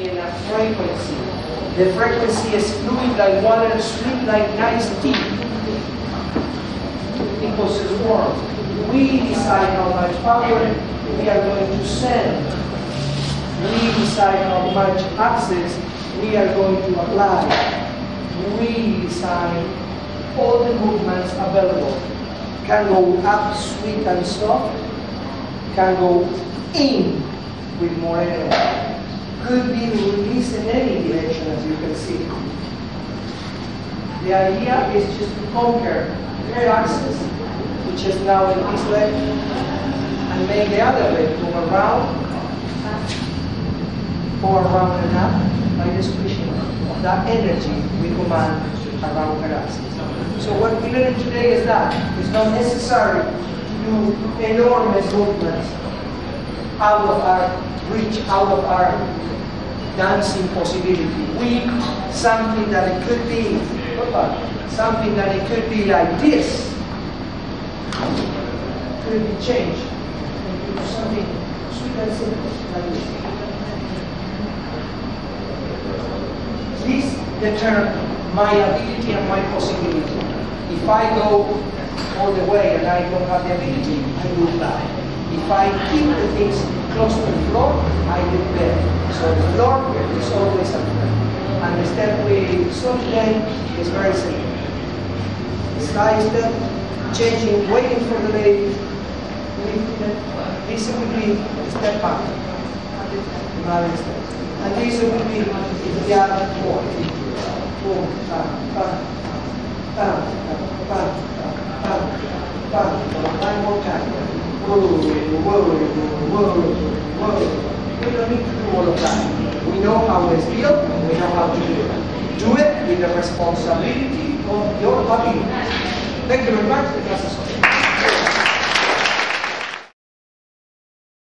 in a frequency. The frequency is fluid like water, sweet like nice tea. It causes warm. We decide how much power we are going to send. We decide how much axis we are going to apply. We decide all the movements available. Can go up sweet and soft, can go in with more energy. Could be released in any direction as you can see. The idea is just to conquer the axis, which is now in this leg, and make the other leg go around, go around and up by the squishing of that energy we command around her axis. So what we learned today is that it's not necessary to do enormous movements out of our reach, out of our dancing possibility. We, something that it could be, something that it could be like this, could be changed something sweet and simple like this. This determines my ability and my possibility. If I go all the way and I don't have the ability, I will die. If I keep the things close to the floor, I do better. So the floor is always a threat. And the step today is very simple. The Sky is step, changing, waiting for the lady, this will be step back. And this will be the other four. We don't need to do all of that. We know how it's built and we know how to do it. Do it with the responsibility of your ability. Thank you very much.